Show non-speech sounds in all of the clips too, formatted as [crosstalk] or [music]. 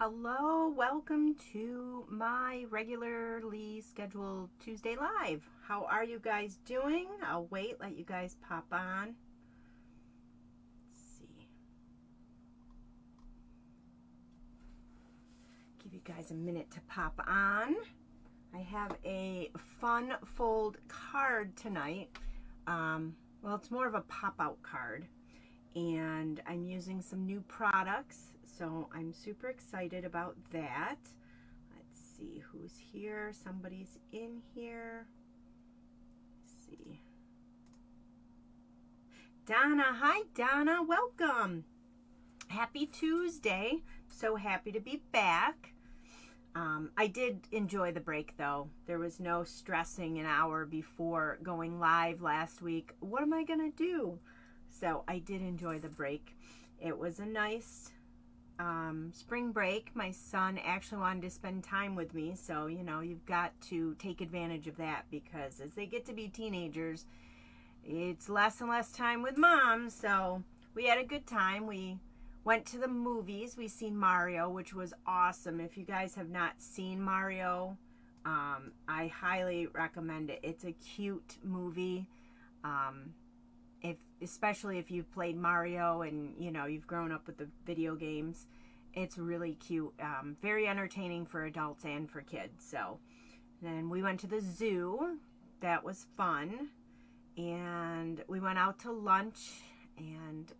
Hello, welcome to my regularly scheduled Tuesday Live. How are you guys doing? I'll wait, let you guys pop on. Let's see. Give you guys a minute to pop on. I have a fun fold card tonight. Um, well, it's more of a pop-out card. And I'm using some new products so I'm super excited about that. Let's see who's here. Somebody's in here. Let's see. Donna. Hi, Donna. Welcome. Happy Tuesday. So happy to be back. Um, I did enjoy the break though. There was no stressing an hour before going live last week. What am I going to do? So I did enjoy the break. It was a nice um, spring break, my son actually wanted to spend time with me. So, you know, you've got to take advantage of that because as they get to be teenagers, it's less and less time with mom. So, we had a good time. We went to the movies. We seen Mario, which was awesome. If you guys have not seen Mario, um, I highly recommend it. It's a cute movie. Um, if especially if you've played Mario and you know you've grown up with the video games, it's really cute. Um, very entertaining for adults and for kids. So then we went to the zoo. That was fun. And we went out to lunch and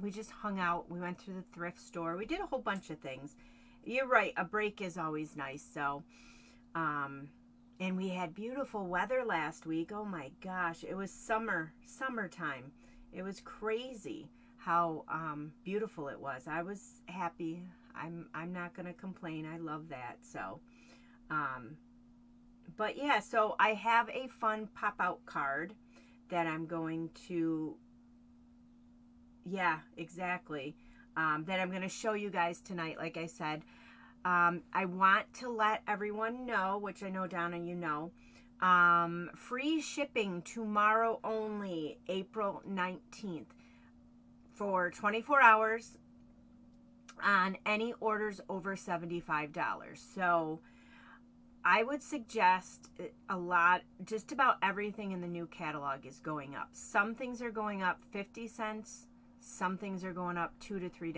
we just hung out. We went to the thrift store. We did a whole bunch of things. You're right. A break is always nice. So, um, and we had beautiful weather last week. Oh my gosh, it was summer, summertime. It was crazy how um, beautiful it was. I was happy. I'm I'm not gonna complain. I love that. So, um, but yeah. So I have a fun pop out card that I'm going to. Yeah, exactly. Um, that I'm going to show you guys tonight. Like I said, um, I want to let everyone know, which I know, Donna, you know, um, free shipping tomorrow only, April 19th, for 24 hours on any orders over $75. So I would suggest a lot, just about everything in the new catalog is going up. Some things are going up 50 cents, some things are going up 2 to $3.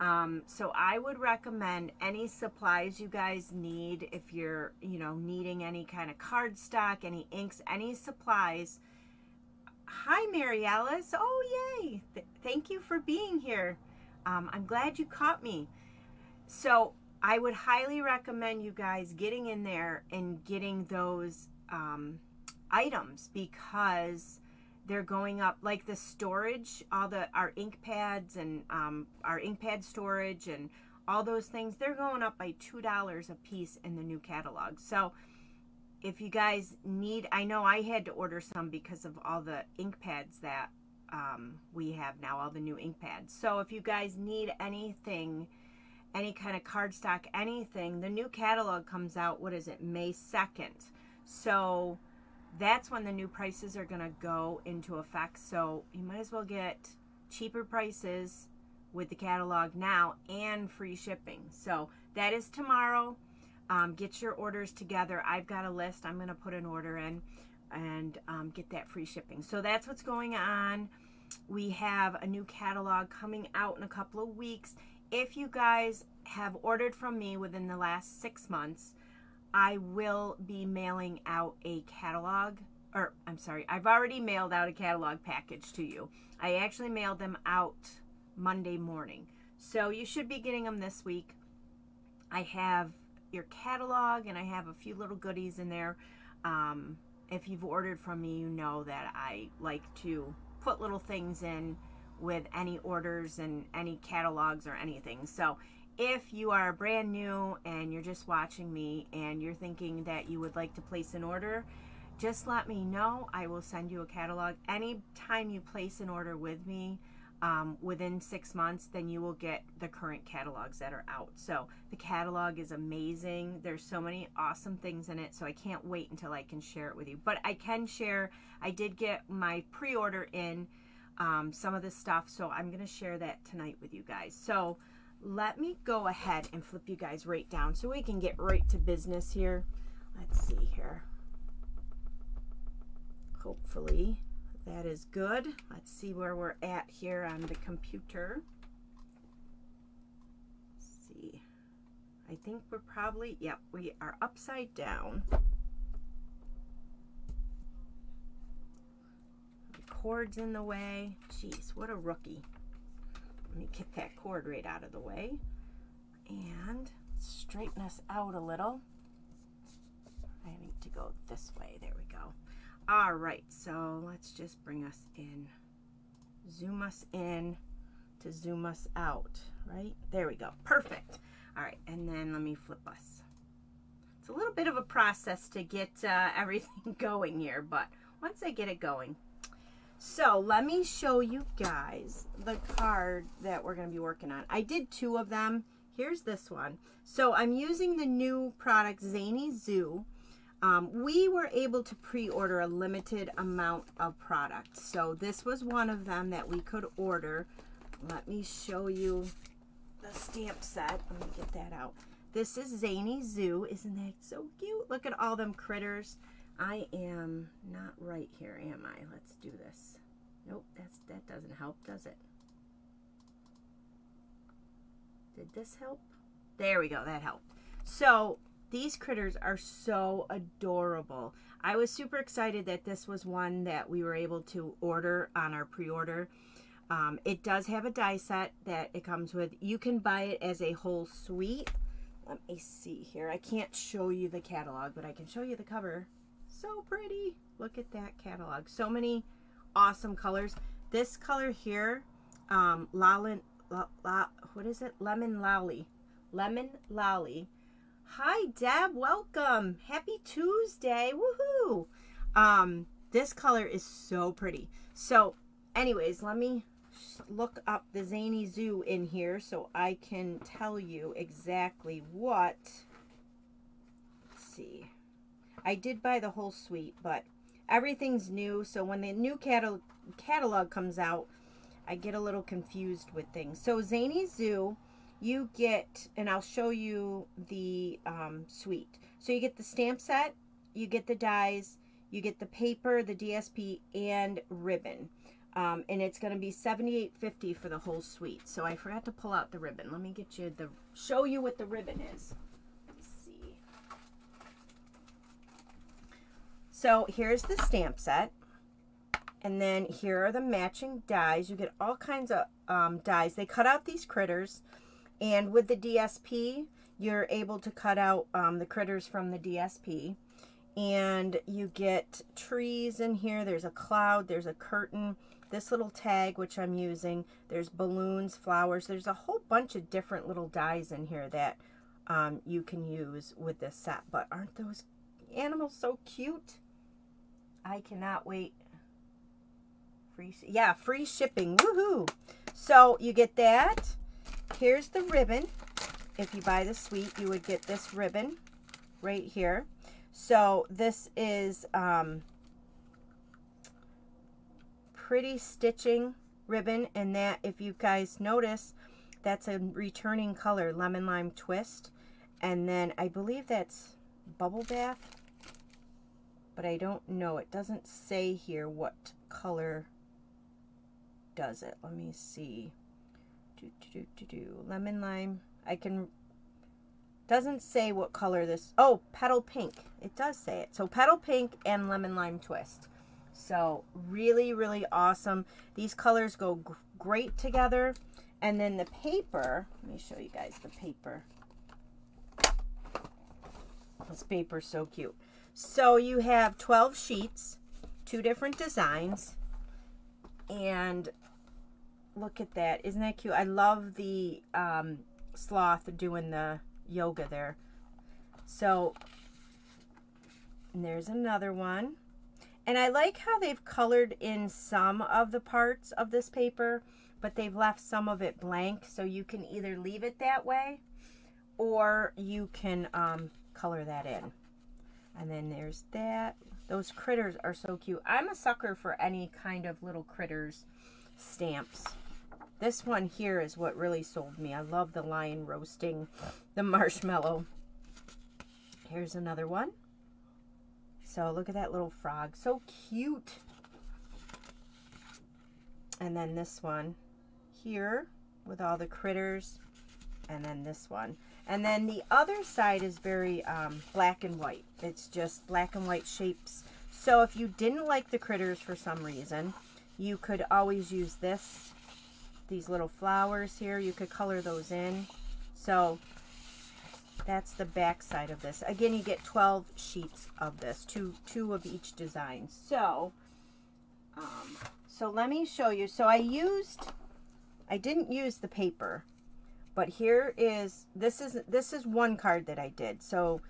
Um, so I would recommend any supplies you guys need if you're, you know, needing any kind of cardstock, any inks, any supplies. Hi, Mary Alice. Oh, yay. Th thank you for being here. Um, I'm glad you caught me. So I would highly recommend you guys getting in there and getting those um, items because they're going up like the storage all the our ink pads and um, our ink pad storage and all those things they're going up by two dollars a piece in the new catalog. So if you guys need i know i had to order some because of all the ink pads that um, we have now all the new ink pads. So if you guys need anything any kind of cardstock anything the new catalog comes out what is it may 2nd so that's when the new prices are going to go into effect. So you might as well get cheaper prices with the catalog now and free shipping. So that is tomorrow. Um, get your orders together. I've got a list. I'm going to put an order in and um, get that free shipping. So that's what's going on. We have a new catalog coming out in a couple of weeks. If you guys have ordered from me within the last six months, I will be mailing out a catalog, or I'm sorry, I've already mailed out a catalog package to you. I actually mailed them out Monday morning. So you should be getting them this week. I have your catalog and I have a few little goodies in there. Um, if you've ordered from me, you know that I like to put little things in with any orders and any catalogs or anything. So if you are brand new and you're just watching me and you're thinking that you would like to place an order, just let me know. I will send you a catalog. Anytime you place an order with me um, within six months, then you will get the current catalogs that are out. So the catalog is amazing. There's so many awesome things in it. So I can't wait until I can share it with you. But I can share, I did get my pre-order in um, some of this stuff. So I'm going to share that tonight with you guys. So let me go ahead and flip you guys right down so we can get right to business here. Let's see here. Hopefully that is good. Let's see where we're at here on the computer. Let's see. I think we're probably, yep, we are upside down. The cord's in the way. Jeez, what a rookie. Let me get that cord right out of the way. And straighten us out a little. I need to go this way. There we go. All right, so let's just bring us in. Zoom us in to zoom us out, right? There we go. Perfect. All right, and then let me flip us. It's a little bit of a process to get uh, [laughs] everything [laughs] going here, but once I get it going. So let me show you guys the card that we're going to be working on. I did two of them. Here's this one. So I'm using the new product, Zany Zoo. Um, we were able to pre-order a limited amount of products. So this was one of them that we could order. Let me show you the stamp set. Let me get that out. This is Zany Zoo. Isn't that so cute? Look at all them critters. I am not right here, am I? Let's do this. Nope, that's that doesn't help, does it? Did this help? There we go, that helped. So these critters are so adorable. I was super excited that this was one that we were able to order on our pre-order. Um, it does have a die set that it comes with. You can buy it as a whole suite. Let me see here. I can't show you the catalog, but I can show you the cover. So pretty. Look at that catalog. So many awesome colors. This color here, um, Lalin, la, la, what is it? Lemon Lolly. Lemon Lolly Hi, Deb. Welcome. Happy Tuesday. Woohoo. Um, this color is so pretty. So, anyways, let me look up the Zany Zoo in here so I can tell you exactly what. Let's see. I did buy the whole suite, but everything's new. So when the new catalog, catalog comes out, I get a little confused with things. So Zany Zoo you get, and I'll show you the um, suite. So you get the stamp set, you get the dies, you get the paper, the DSP, and ribbon. Um, and it's going to be $78.50 for the whole suite. So I forgot to pull out the ribbon. Let me get you the, show you what the ribbon is. Let's see. So here's the stamp set. And then here are the matching dies. You get all kinds of um, dies. They cut out these critters. And with the DSP, you're able to cut out um, the critters from the DSP. And you get trees in here. There's a cloud. There's a curtain. This little tag, which I'm using. There's balloons, flowers. There's a whole bunch of different little dies in here that um, you can use with this set. But aren't those animals so cute? I cannot wait. Free, yeah, free shipping. Woohoo! So you get that. Here's the ribbon. If you buy the suite, you would get this ribbon right here. So this is um, pretty stitching ribbon. And that, if you guys notice, that's a returning color, Lemon Lime Twist. And then I believe that's Bubble Bath. But I don't know. It doesn't say here what color does it. Let me see do, do, do, do, do. lemon lime. I can, doesn't say what color this, oh, petal pink. It does say it. So petal pink and lemon lime twist. So really, really awesome. These colors go great together. And then the paper, let me show you guys the paper. This paper is so cute. So you have 12 sheets, two different designs, and Look at that. Isn't that cute? I love the um, sloth doing the yoga there. So, there's another one. And I like how they've colored in some of the parts of this paper, but they've left some of it blank. So you can either leave it that way or you can um, color that in. And then there's that. Those critters are so cute. I'm a sucker for any kind of little critters stamps. this one here is what really sold me. I love the lion roasting the marshmallow. Here's another one. So look at that little frog. So cute. And then this one here with all the critters. And then this one. And then the other side is very um, black and white. It's just black and white shapes. So if you didn't like the critters for some reason, you could always use this. These little flowers here, you could color those in. So that's the back side of this. Again, you get 12 sheets of this, two, two of each design. So, um, so let me show you. So I used, I didn't use the paper, but here is, this is, this is one card that I did. So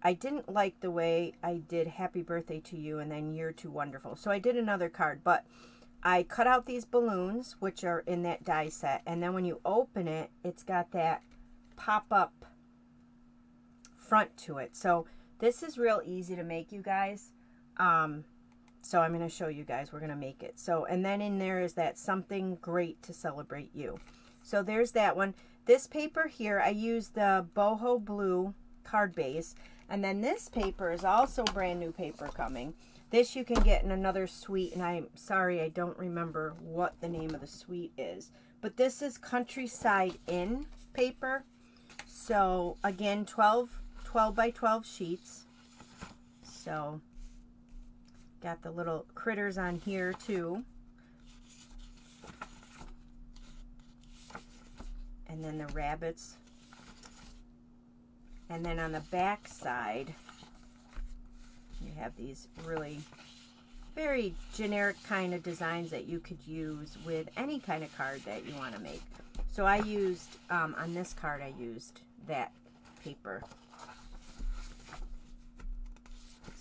I didn't like the way I did happy birthday to you and then you're too wonderful. So I did another card, but I cut out these balloons, which are in that die set. And then when you open it, it's got that pop-up front to it. So this is real easy to make, you guys. Um, so I'm going to show you guys. We're going to make it. So, and then in there is that something great to celebrate you. So there's that one. This paper here, I used the boho blue card base. And then this paper is also brand new paper coming. This you can get in another suite, and I'm sorry I don't remember what the name of the suite is. But this is Countryside Inn paper. So again, 12 12 by 12 sheets. So, got the little critters on here too. And then the rabbits. And then on the back side, you have these really very generic kind of designs that you could use with any kind of card that you want to make. So I used, um, on this card, I used that paper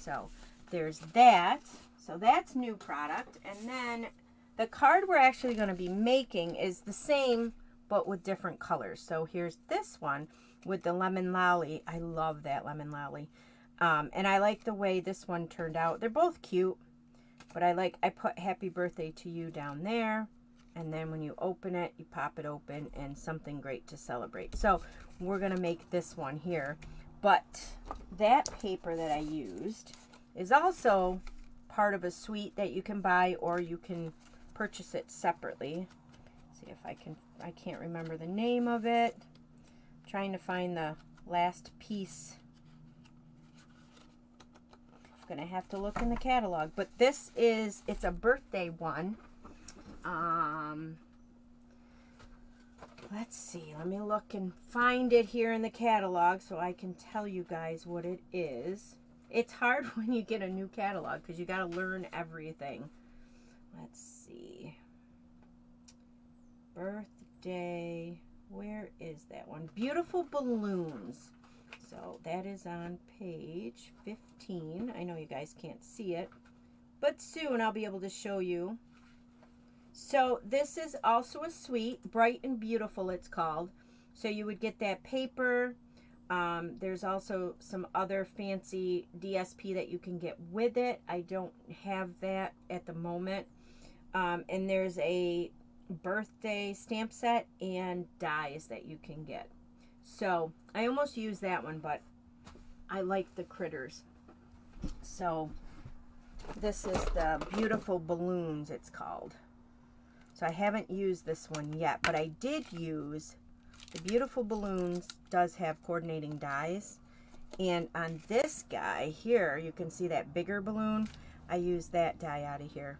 so there's that. So that's new product. And then the card we're actually going to be making is the same, but with different colors. So here's this one with the lemon lolly. I love that lemon lolly. Um, and I like the way this one turned out. They're both cute, but I like, I put happy birthday to you down there. And then when you open it, you pop it open and something great to celebrate. So we're going to make this one here. But that paper that I used is also part of a suite that you can buy or you can purchase it separately. See if I can, I can't remember the name of it. I'm trying to find the last piece. I'm going to have to look in the catalog. But this is, it's a birthday one. Um, let's see, let me look and find it here in the catalog so I can tell you guys what it is. It's hard [laughs] when you get a new catalog because you got to learn everything. Let's. Birthday. Where is that one? Beautiful Balloons. So that is on page 15. I know you guys can't see it, but soon I'll be able to show you so this is also a suite, Bright and Beautiful it's called. So you would get that paper. Um, there's also some other fancy DSP that you can get with it. I don't have that at the moment. Um, and there's a birthday stamp set and dies that you can get. So I almost use that one, but I like the critters. So this is the Beautiful Balloons, it's called. So I haven't used this one yet, but I did use the Beautiful Balloons does have coordinating dies. And on this guy here, you can see that bigger balloon. I used that die out of here.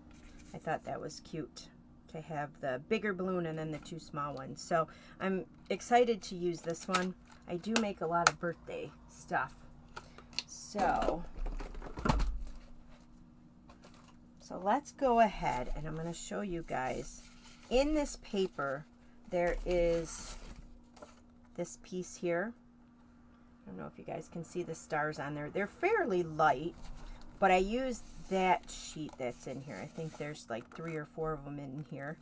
I thought that was cute to have the bigger balloon and then the two small ones. So I'm excited to use this one. I do make a lot of birthday stuff. So so let's go ahead and I'm going to show you guys. In this paper, there is this piece here. I don't know if you guys can see the stars on there. They're fairly light, but I used that sheet that's in here. I think there's like three or four of them in here.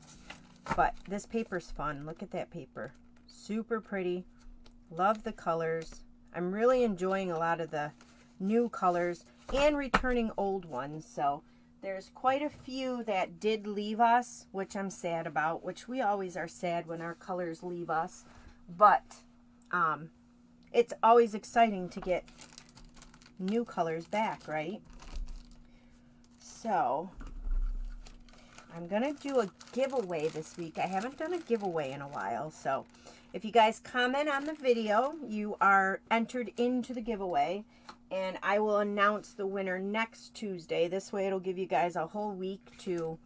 But this paper's fun. Look at that paper. Super pretty. Love the colors. I'm really enjoying a lot of the new colors and returning old ones. So there's quite a few that did leave us, which I'm sad about, which we always are sad when our colors leave us. But um, it's always exciting to get new colors back, right? So, I'm going to do a giveaway this week. I haven't done a giveaway in a while, so if you guys comment on the video, you are entered into the giveaway and I will announce the winner next Tuesday. This way it'll give you guys a whole week to,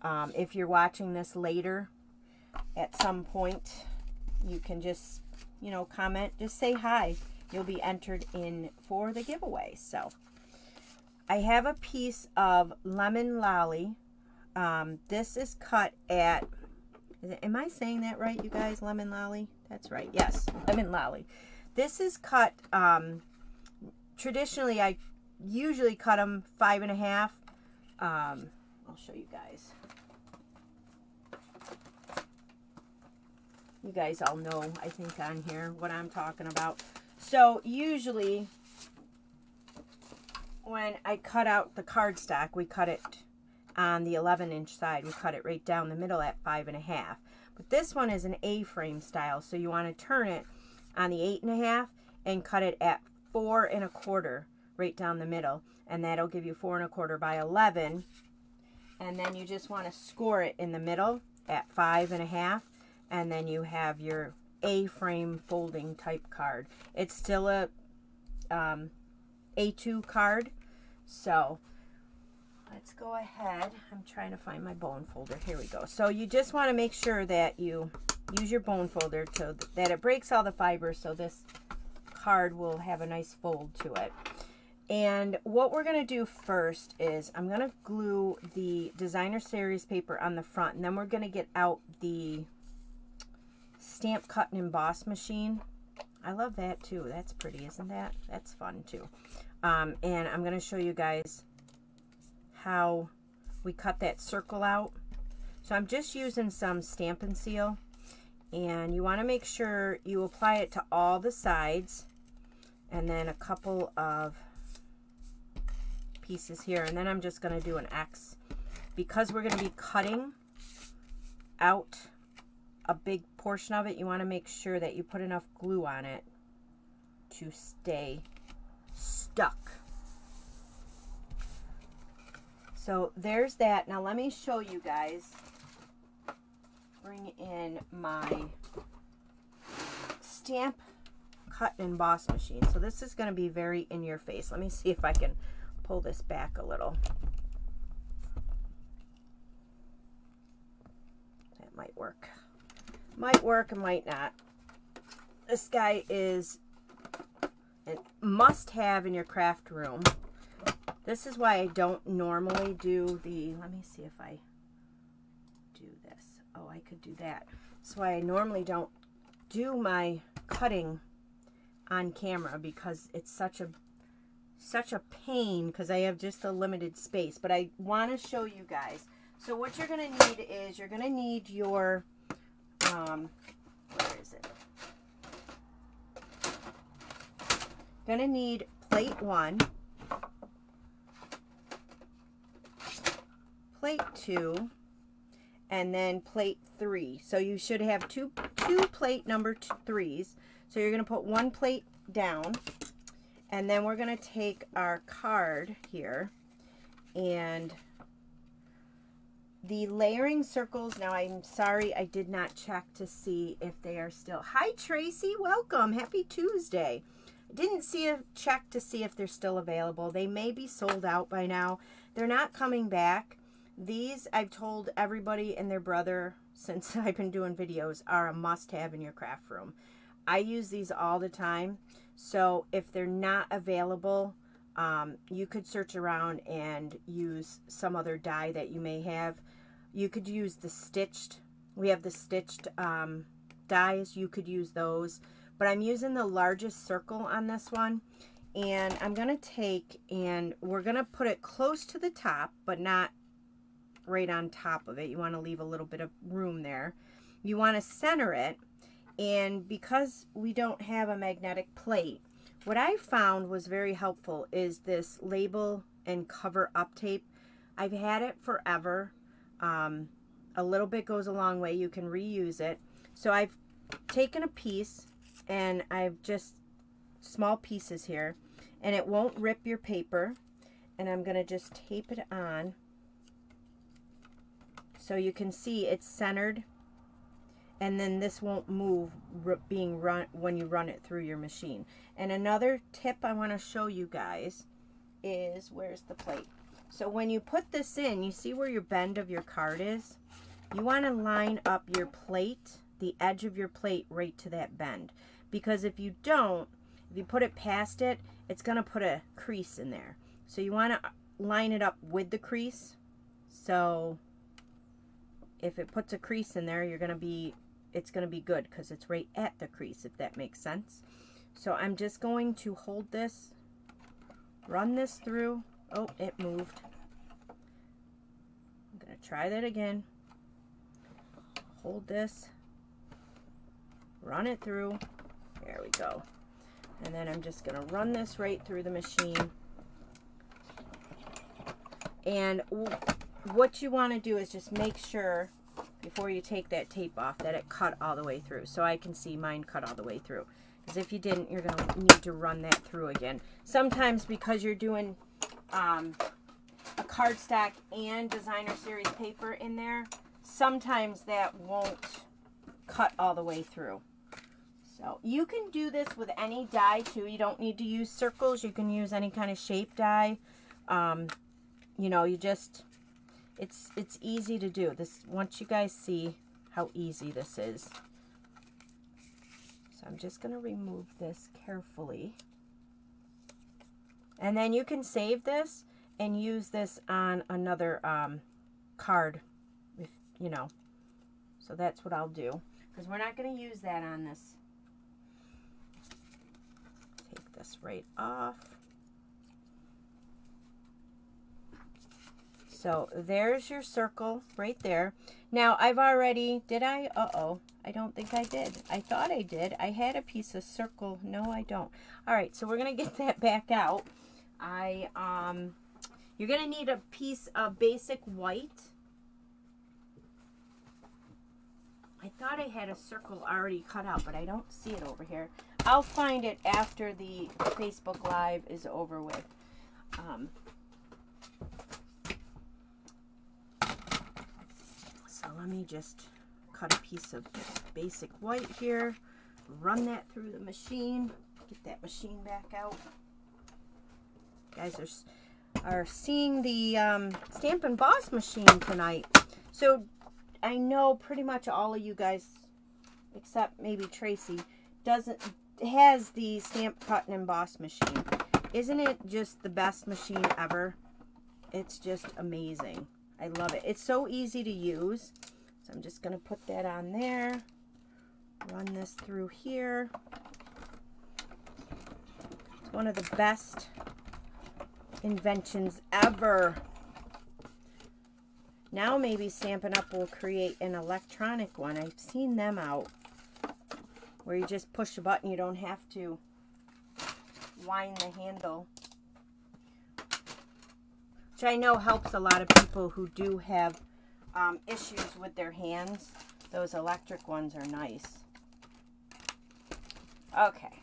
um, if you're watching this later at some point, you can just, you know, comment, just say hi. You'll be entered in for the giveaway. So I have a piece of lemon lolly. Um, this is cut at, is it, am I saying that right, you guys? Lemon lolly? That's right. Yes, lemon lolly. This is cut um, traditionally I usually cut them five and a half. Um, I'll show you guys. You guys all know, I think, on here what I'm talking about. So usually when I cut out the cardstock, we cut it on the 11 inch side. We cut it right down the middle at five and a half. But this one is an A-frame style, so you want to turn it on the eight and a half and cut it at four and a quarter right down the middle. And that'll give you four and a quarter by 11. And then you just want to score it in the middle at five and a half. And then you have your A-frame folding type card. It's still a um, A2 card. So let's go ahead. I'm trying to find my bone folder. Here we go. So you just want to make sure that you use your bone folder to that it breaks all the fibers so this card will have a nice fold to it. And what we're going to do first is I'm going to glue the designer series paper on the front and then we're going to get out the stamp cut and emboss machine. I love that too. That's pretty, isn't that? That's fun too. Um, and I'm going to show you guys how we cut that circle out. So I'm just using some Stampin' Seal and you want to make sure you apply it to all the sides and then a couple of pieces here and then I'm just going to do an X because we're going to be cutting out a big portion of it you want to make sure that you put enough glue on it to stay stuck so there's that now let me show you guys bring in my stamp cut and emboss machine. So this is going to be very in your face. Let me see if I can pull this back a little. That might work. Might work, might not. This guy is a must-have in your craft room. This is why I don't normally do the, let me see if I do this. Oh, I could do that. That's why I normally don't do my cutting on camera because it's such a such a pain because I have just a limited space. But I want to show you guys. So what you're going to need is you're going to need your, um, where is it? To need plate one, plate two, and then plate three. So you should have two, two plate number threes. So you're going to put one plate down. And then we're going to take our card here and the layering circles, now I'm sorry I did not check to see if they are still, hi Tracy, welcome, happy Tuesday. Didn't see a check to see if they're still available. They may be sold out by now. They're not coming back. These, I've told everybody and their brother since [laughs] I've been doing videos, are a must-have in your craft room. I use these all the time. So if they're not available, um, you could search around and use some other die that you may have. You could use the stitched. We have the stitched um, dies. You could use those. But I'm using the largest circle on this one. And I'm going to take and we're going to put it close to the top, but not right on top of it. You want to leave a little bit of room there. You want to center it and because we don't have a magnetic plate, what I found was very helpful is this label and cover up tape. I've had it forever. Um, a little bit goes a long way. You can reuse it. So I've taken a piece and I've just small pieces here and it won't rip your paper and I'm going to just tape it on so you can see it's centered and then this won't move being run when you run it through your machine. And another tip I want to show you guys is, where's the plate? So when you put this in, you see where your bend of your card is? You want to line up your plate, the edge of your plate right to that bend. Because if you don't, if you put it past it, it's going to put a crease in there. So you want to line it up with the crease. So if it puts a crease in there, you're going to be it's going to be good because it's right at the crease, if that makes sense. So I'm just going to hold this, run this through. Oh, it moved. I'm going to try that again. Hold this, run it through. There we go. And then I'm just going to run this right through the machine. And what you want to do is just make sure before you take that tape off that it cut all the way through. So I can see mine cut all the way through. Because if you didn't, you're going to need to run that through again. Sometimes because you're doing um, a cardstock and designer series paper in there, sometimes that won't cut all the way through. So you can do this with any die too. You don't need to use circles. You can use any kind of shape die. Um, you know, you just it's it's easy to do. This once you guys see how easy this is. So I'm just going to remove this carefully. And then you can save this and use this on another um, card, if you know. So that's what I'll do. Because we're not going to use that on this. This right off. So there's your circle right there. Now I've already, did I? Uh-oh, I don't think I did. I thought I did. I had a piece of circle. No, I don't. All right, so we're to get [laughs] that back out. I, um, you're to need a piece of basic white. I thought I had a circle already cut out, but I don't see it over here. I'll find it after the Facebook Live is over with. Um, so let me just cut a piece of basic white here, run that through the machine, get that machine back out. You guys are, are seeing the um, Stampin' Boss machine tonight. So I know pretty much all of you guys, except maybe Tracy, doesn't has the stamp cut and emboss machine. Isn't it just the best machine ever? It's just amazing. I love it. It's so easy to use. So I'm just going to put that on there. Run this through here. It's one of the best inventions ever. Now maybe Stampin' Up! will create an electronic one. I've seen them out where you just push a button. You don't have to wind the handle which I know helps a lot of people who do have um, issues with their hands. Those electric ones are nice. Okay.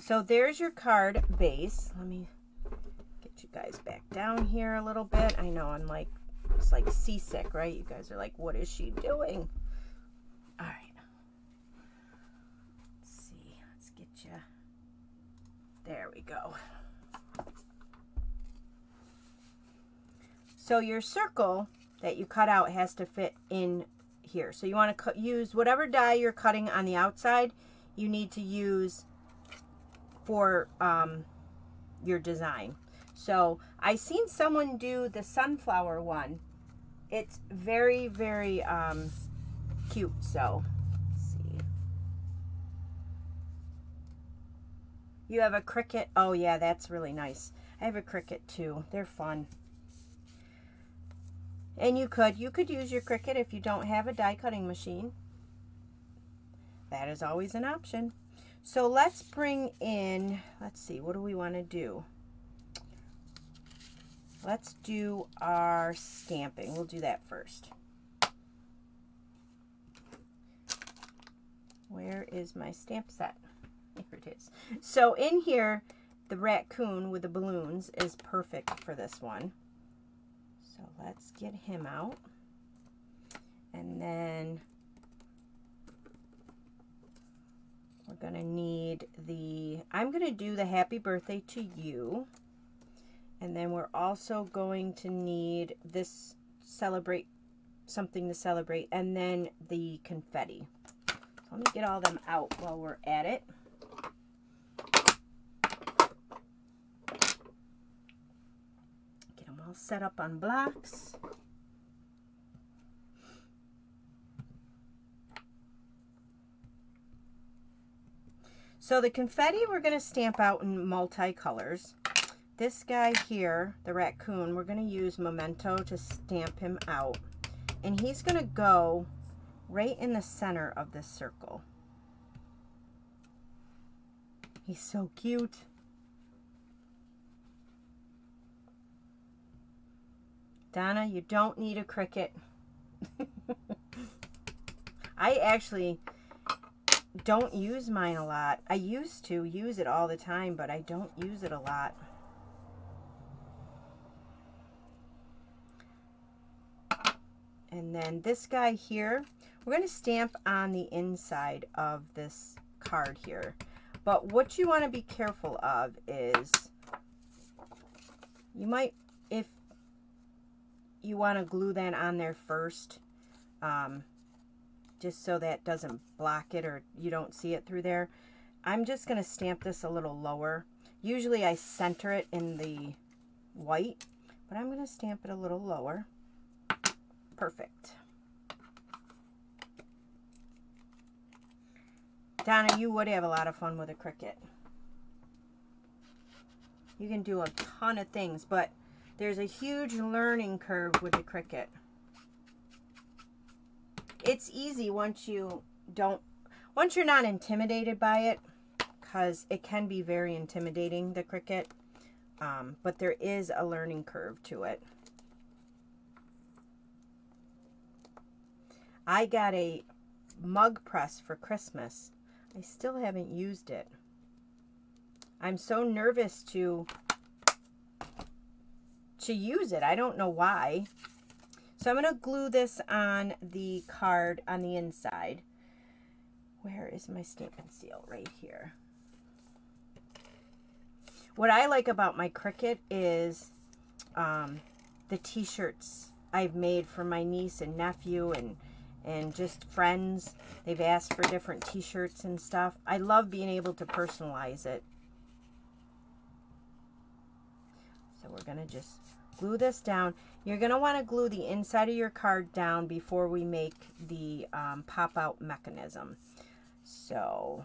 So there's your card base. Let me get you guys back down here a little bit. I know I'm like, it's like seasick, right? You guys are like, what is she doing? All right. Let's see. Let's get you. There we go. So your circle that you cut out has to fit in here. So you want to use whatever die you're cutting on the outside, you need to use for um, your design. So I seen someone do the sunflower one. It's very, very um, cute. So see. You have a Cricut. Oh yeah, that's really nice. I have a Cricut too. They're fun. And you could, you could use your Cricut if you don't have a die cutting machine. That is always an option. So let's bring in, let's see, what do we want to do? let's do our stamping. We'll do that first. Where is my stamp set? Here it is. So in here, the raccoon with the balloons is perfect for this one. So let's get him out. And then we're going to need the, I'm going to do the happy birthday to you. And then we're also going to need this celebrate, something to celebrate, and then the confetti. Let me get all them out while we're at it. Get them all set up on blocks. So the confetti we're going to stamp out in multicolors. This guy here, the raccoon, we're going to use Memento to stamp him out. And he's going to go right in the center of this circle. He's so cute. Donna, you don't need a Cricut. [laughs] I actually don't use mine a lot. I used to use it all the time, but I don't use it a lot. And then this guy here, we're going to stamp on the inside of this card here. But what you want to be careful of is you might, if you want to glue that on there first, um, just so that doesn't block it or you don't see it through there. I'm just going to stamp this a little lower. Usually I center it in the white, but I'm going to stamp it a little lower. Perfect. Donna, you would have a lot of fun with a Cricut. You can do a ton of things, but there's a huge learning curve with the Cricut. It's easy once you don't, once you're not intimidated by it, because it can be very intimidating, the Cricut, um, but there is a learning curve to it. I got a mug press for Christmas I still haven't used it. I'm so nervous to to use it. I don't know why. So I'm going to glue this on the card on the inside. Where is my and seal? Right here. What I like about my Cricut is um, the t-shirts I've made for my niece and nephew and and just friends. They've asked for different t-shirts and stuff. I love being able to personalize it. So we're going to just glue this down. You're going to want to glue the inside of your card down before we make the um, pop-out mechanism. So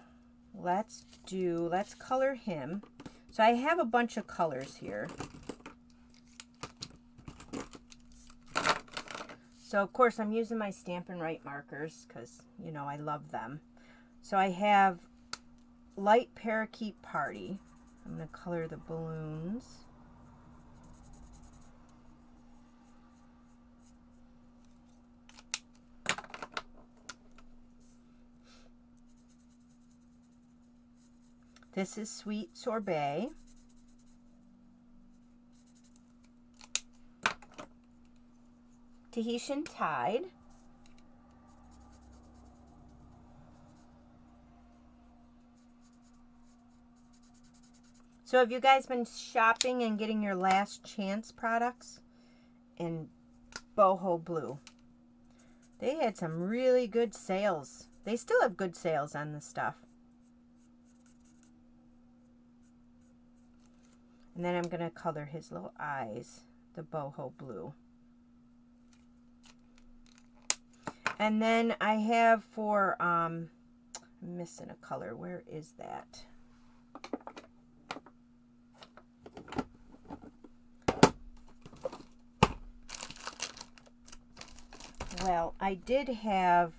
let's do, let's color him. So I have a bunch of colors here. So, of course, I'm using my Stampin' Write markers because, you know, I love them. So I have Light Parakeet Party. I'm going to color the balloons. This is Sweet Sorbet. Tahitian Tide. So have you guys been shopping and getting your last chance products in Boho Blue? They had some really good sales. They still have good sales on this stuff. And then I'm going to color his little eyes, the boho blue. And then I have for, um, I'm missing a color. Where is that? Well, I did have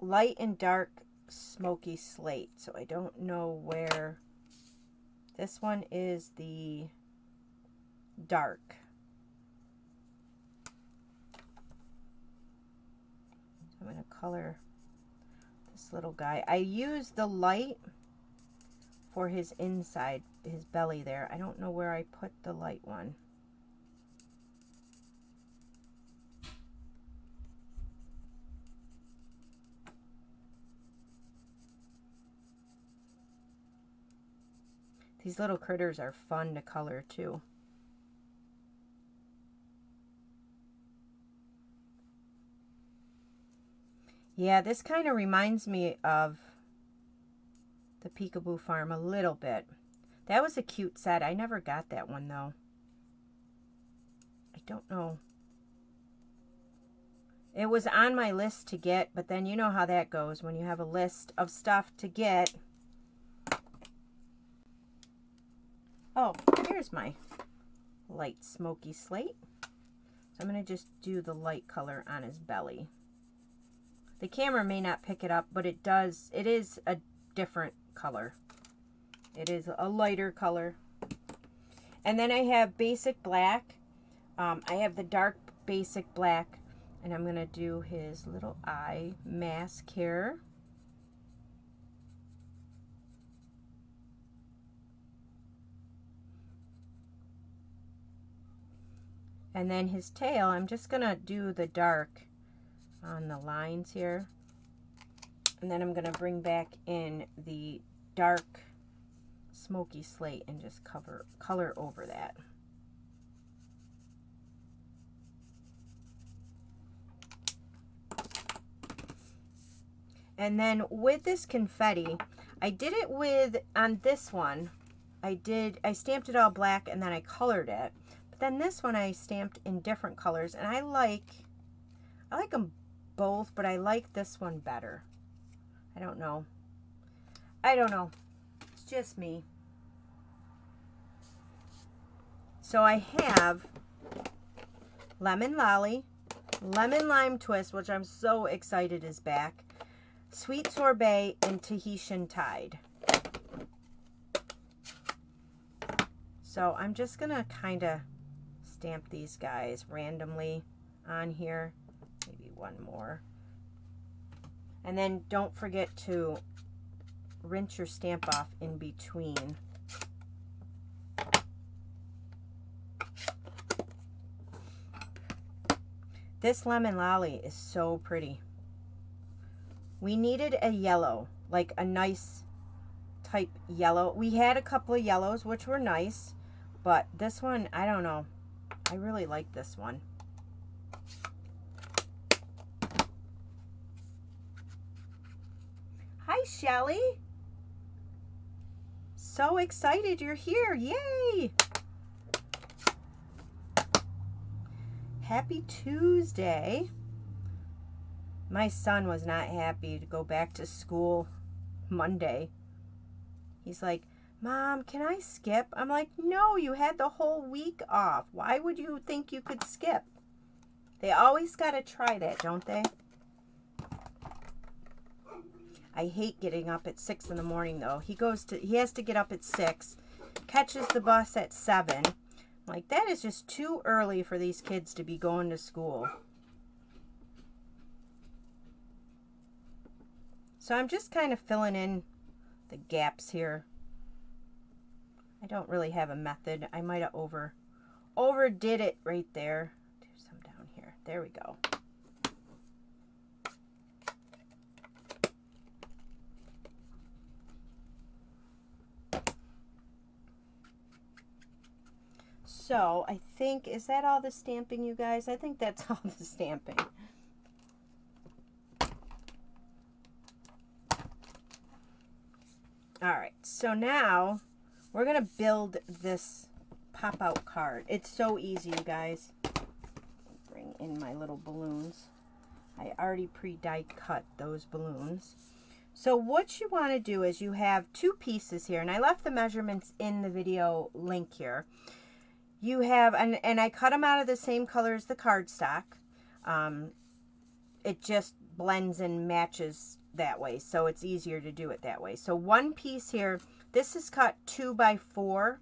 light and dark smoky slate, so I don't know where. This one is the dark. I'm going to color this little guy. I used the light for his inside, his belly there. I don't know where I put the light one. These little critters are fun to color too. Yeah, this kind of reminds me of the Peekaboo Farm a little bit. That was a cute set. I never got that one, though. I don't know. It was on my list to get, but then you know how that goes when you have a list of stuff to get. Oh, here's my light smoky slate. So I'm going to just do the light color on his belly. The camera may not pick it up, but it does. It is a different color. It is a lighter color. And then I have basic black. Um, I have the dark basic black. And I'm going to do his little eye mask here. And then his tail, I'm just going to do the dark on the lines here. And then I'm going to bring back in the dark smoky slate and just cover color over that. And then with this confetti, I did it with, on this one, I did, I stamped it all black and then I colored it. Then this one I stamped in different colors and I like, I like them both, but I like this one better. I don't know. I don't know. It's just me. So I have Lemon Lolly, Lemon Lime Twist, which I'm so excited is back, Sweet Sorbet, and Tahitian Tide. So I'm just going to kind of stamp these guys randomly on here Maybe one more. And then don't forget to rinse your stamp off in between. This lemon lolly is so pretty. We needed a yellow, like a nice type yellow. We had a couple of yellows, which were nice, but this one, I don't know. I really like this one. Hi, Shelly. So excited you're here. Yay! Happy Tuesday. My son was not happy to go back to school Monday. He's like, Mom, can I skip? I'm like, no, you had the whole week off. Why would you think you could skip? They always got to try that, don't they? I hate getting up at 6 in the morning, though. He goes to, he has to get up at 6, catches the bus at 7. Like, that is just too early for these kids to be going to school. So I'm just kind of filling in the gaps here. I don't really have a method. I might have over overdid it right there. Do some down here. There we go. So I think, is that all the stamping, you guys? I think that's [laughs] all the stamping. All right, so now we're going to build this pop-out card. It's so easy, you guys. Bring in my little balloons. I already pre-die cut those balloons. So what you want to do is you have two pieces here, and I left the measurements in the video link here you have, and, and I cut them out of the same color as the cardstock. Um, it just blends and matches that way, so it's easier to do it that way. So one piece here, this is cut two by four,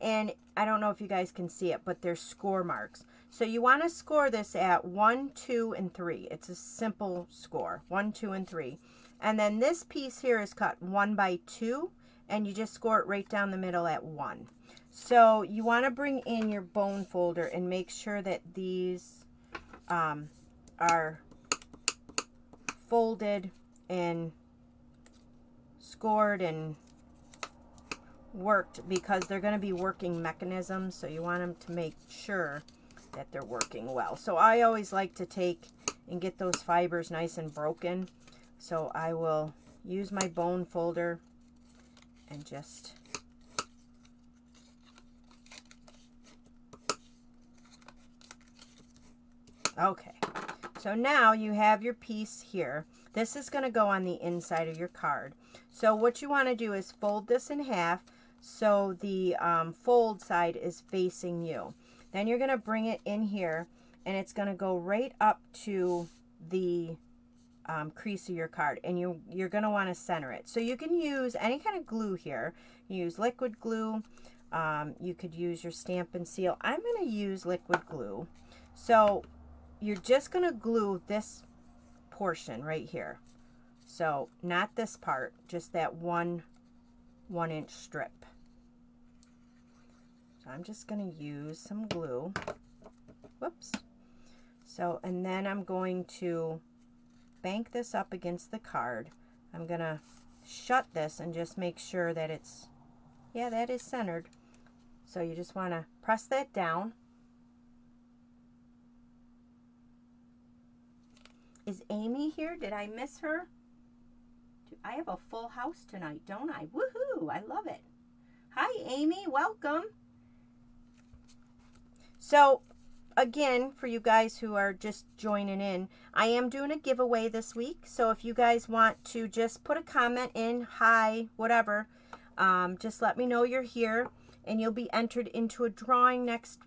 and I don't know if you guys can see it, but there's score marks. So you want to score this at 1, 2, and 3. It's a simple score, 1, 2, and 3. And then this piece here is cut 1 by 2, and you just score it right down the middle at 1. So you want to bring in your bone folder and make sure that these um, are folded and scored and worked because they're going to be working mechanisms. So you want them to make sure that they're working well. So I always like to take and get those fibers nice and broken. So I will use my bone folder and just Okay, so now you have your piece here. This is going to go on the inside of your card. So what you want to do is fold this in half so the um, fold side is facing you. Then you're going to bring it in here and it's going to go right up to the um, crease of your card and you, you're going to want to center it. So you can use any kind of glue here. You use liquid glue. Um, you could use your Stampin' Seal. I'm going to use liquid glue. So you're just going to glue this portion right here. So not this part, just that one one inch strip. I'm just going to use some glue. Whoops. So, and then I'm going to bank this up against the card. I'm going to shut this and just make sure that it's, yeah, that is centered. So you just want to press that down. Is Amy here? Did I miss her? I have a full house tonight, don't I? Woohoo! I love it. Hi, Amy. Welcome. So, again, for you guys who are just joining in, I am doing a giveaway this week. So, if you guys want to just put a comment in, hi, whatever, um, just let me know you're here and you'll be entered into a drawing next.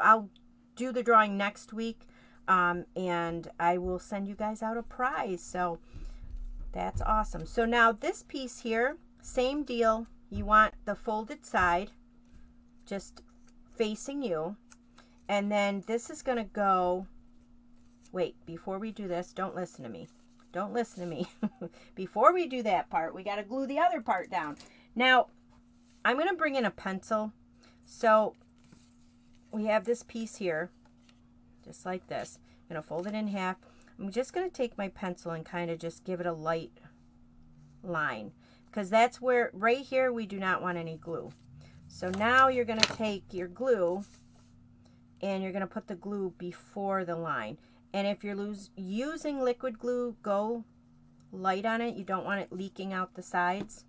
I'll do the drawing next week um, and I will send you guys out a prize. So that's awesome. So now this piece here, same deal. You want the folded side just facing you. And then this is going to go, wait, before we do this, don't listen to me. Don't listen to me. [laughs] before we do that part, we got to glue the other part down. Now, I'm going to bring in a pencil. So we have this piece here just like this. I'm going to fold it in half. I'm just going to take my pencil and kind of just give it a light line because that's where, right here, we do not want any glue. So now you're going to take your glue and you're going to put the glue before the line. And if you're lose, using liquid glue, go light on it. You don't want it leaking out the sides.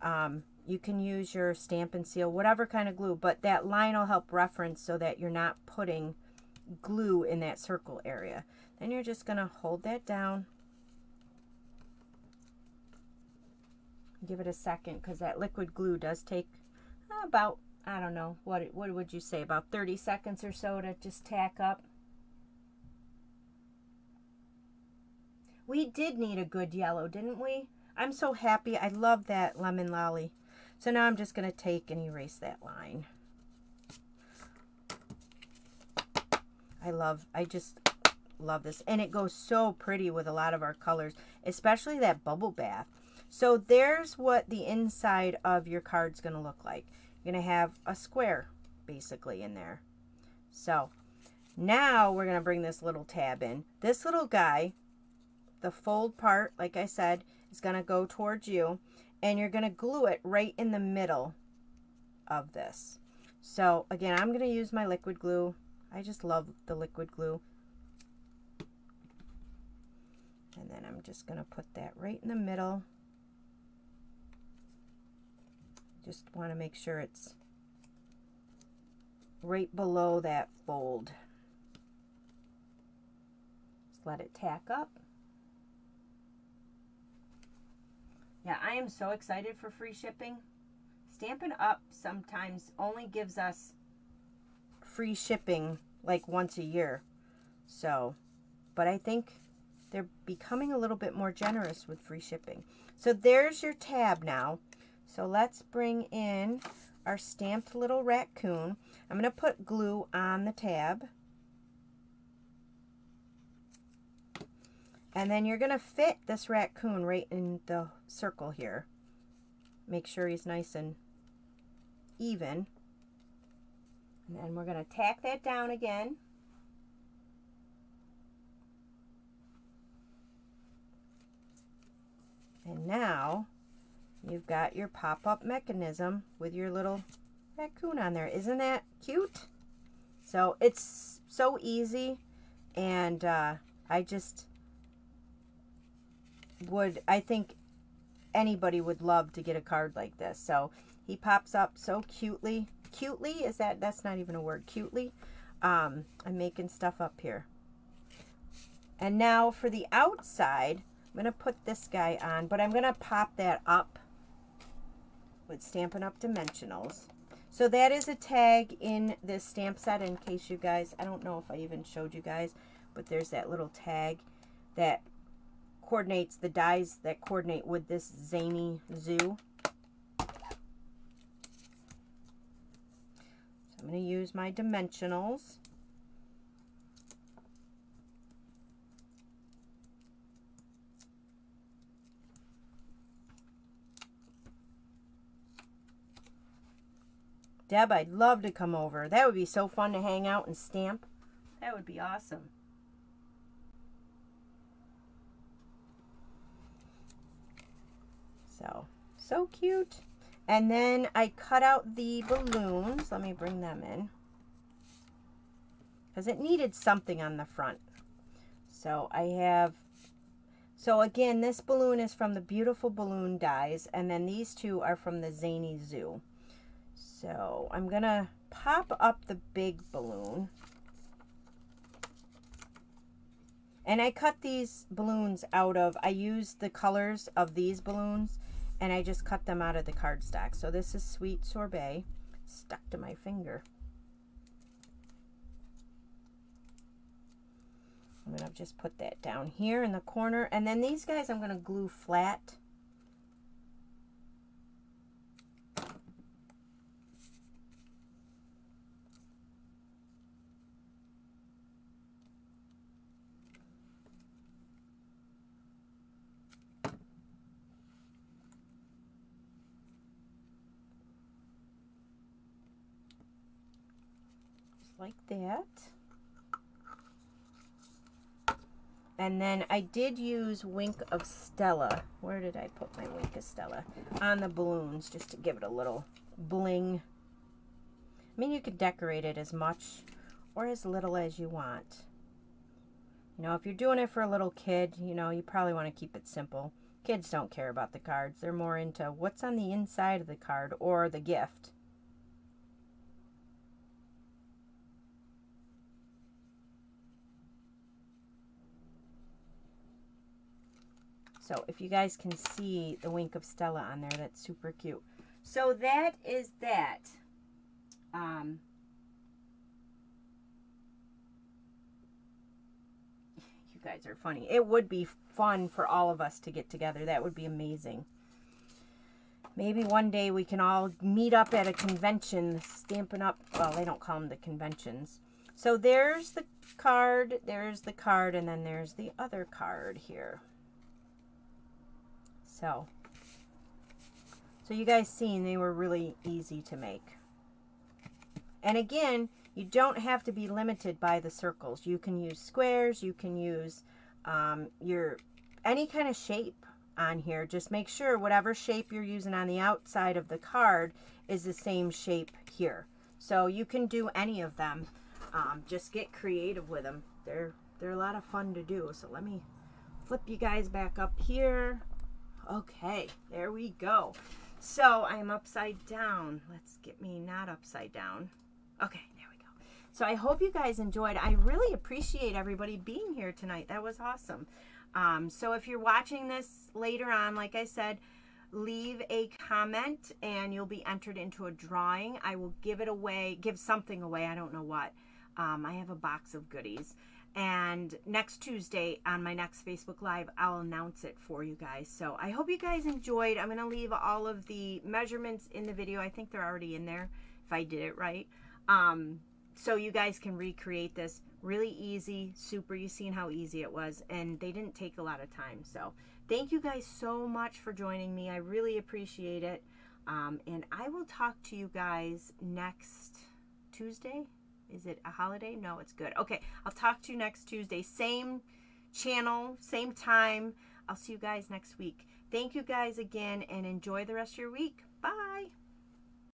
Um, you can use your Stampin' Seal, whatever kind of glue, but that line will help reference so that you're not putting glue in that circle area. Then you're just going to hold that down. Give it a second because that liquid glue does take about, I don't know, what, what would you say, about 30 seconds or so to just tack up. We did need a good yellow, didn't we? I'm so happy. I love that lemon lolly. So now I'm just going to take and erase that line. I love, I just love this. And it goes so pretty with a lot of our colors, especially that bubble bath. So there's what the inside of your card's going to look like. You're going to have a square basically in there. So now we're going to bring this little tab in. This little guy, the fold part, like I said, is going to go towards you. And you're going to glue it right in the middle of this. So again, I'm going to use my liquid glue. I just love the liquid glue. And then I'm just going to put that right in the middle. Just want to make sure it's right below that fold. Just let it tack up. Yeah, I am so excited for free shipping. Stampin' Up sometimes only gives us free shipping like once a year. So, but I think they're becoming a little bit more generous with free shipping. So there's your tab now. So let's bring in our stamped little raccoon. I'm going to put glue on the tab. And then you're going to fit this raccoon right in the circle here. Make sure he's nice and even. And then we're going to tack that down again. And now you've got your pop-up mechanism with your little raccoon on there. Isn't that cute? So it's so easy and uh, I just would, I think anybody would love to get a card like this. So he pops up so cutely. Cutely? Is that, that's not even a word. Cutely. Um, I'm making stuff up here. And now for the outside, I'm going to put this guy on, but I'm going to pop that up with Stampin' Up! Dimensionals. So that is a tag in this stamp set in case you guys, I don't know if I even showed you guys, but there's that little tag that coordinates the dies that coordinate with this zany zoo. So I'm going to use my dimensionals. Deb, I'd love to come over. That would be so fun to hang out and stamp. That would be awesome. So, so cute. And then I cut out the balloons. Let me bring them in. Because it needed something on the front. So I have, so again, this balloon is from the Beautiful Balloon Dies. And then these two are from the Zany Zoo. So I'm going to pop up the big balloon. And I cut these balloons out of, I used the colors of these balloons and I just cut them out of the cardstock. So this is Sweet Sorbet, stuck to my finger. I'm going to just put that down here in the corner. And then these guys I'm going to glue flat like that. And then I did use Wink of Stella. Where did I put my Wink of Stella? On the balloons, just to give it a little bling. I mean, you could decorate it as much or as little as you want. You know, if you're doing it for a little kid, you know, you probably want to keep it simple. Kids don't care about the cards. They're more into what's on the inside of the card or the gift. So if you guys can see the wink of Stella on there, that's super cute. So that is that. Um, you guys are funny. It would be fun for all of us to get together. That would be amazing. Maybe one day we can all meet up at a convention, Stampin' Up. Well, they don't call them the conventions. So there's the card, there's the card, and then there's the other card here. So, so you guys seen they were really easy to make. And again, you don't have to be limited by the circles. You can use squares, you can use um, your any kind of shape on here. Just make sure whatever shape you're using on the outside of the card is the same shape here. So you can do any of them. Um, just get creative with them. They're, they're a lot of fun to do. So let me flip you guys back up here. Okay, there we go. So I am upside down. Let's get me not upside down. Okay, there we go. So I hope you guys enjoyed. I really appreciate everybody being here tonight. That was awesome. Um, so if you're watching this later on, like I said, leave a comment and you'll be entered into a drawing. I will give it away, give something away. I don't know what. Um, I have a box of goodies and next Tuesday on my next Facebook Live, I'll announce it for you guys. So I hope you guys enjoyed. I'm going to leave all of the measurements in the video. I think they're already in there if I did it right. Um, so you guys can recreate this really easy, super. You've seen how easy it was, and they didn't take a lot of time. So thank you guys so much for joining me. I really appreciate it. Um, and I will talk to you guys next Tuesday. Is it a holiday? No, it's good. Okay, I'll talk to you next Tuesday. Same channel, same time. I'll see you guys next week. Thank you guys again and enjoy the rest of your week. Bye.